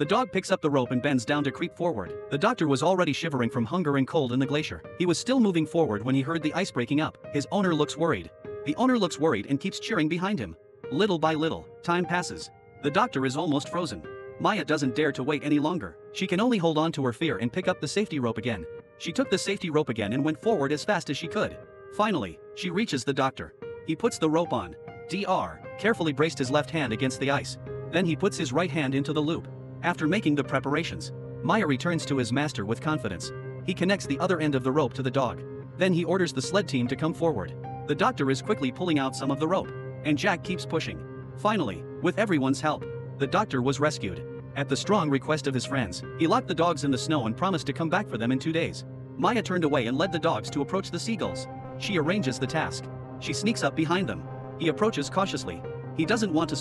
The dog picks up the rope and bends down to creep forward. The doctor was already shivering from hunger and cold in the glacier. He was still moving forward when he heard the ice breaking up. His owner looks worried. The owner looks worried and keeps cheering behind him. Little by little, time passes. The doctor is almost frozen. Maya doesn't dare to wait any longer. She can only hold on to her fear and pick up the safety rope again. She took the safety rope again and went forward as fast as she could. Finally, she reaches the doctor. He puts the rope on. Dr. carefully braced his left hand against the ice. Then he puts his right hand into the loop. After making the preparations, Maya returns to his master with confidence. He connects the other end of the rope to the dog. Then he orders the sled team to come forward. The doctor is quickly pulling out some of the rope, and Jack keeps pushing. Finally, with everyone's help, the doctor was rescued. At the strong request of his friends, he locked the dogs in the snow and promised to come back for them in two days. Maya turned away and led the dogs to approach the seagulls. She arranges the task. She sneaks up behind them. He approaches cautiously. He doesn't want to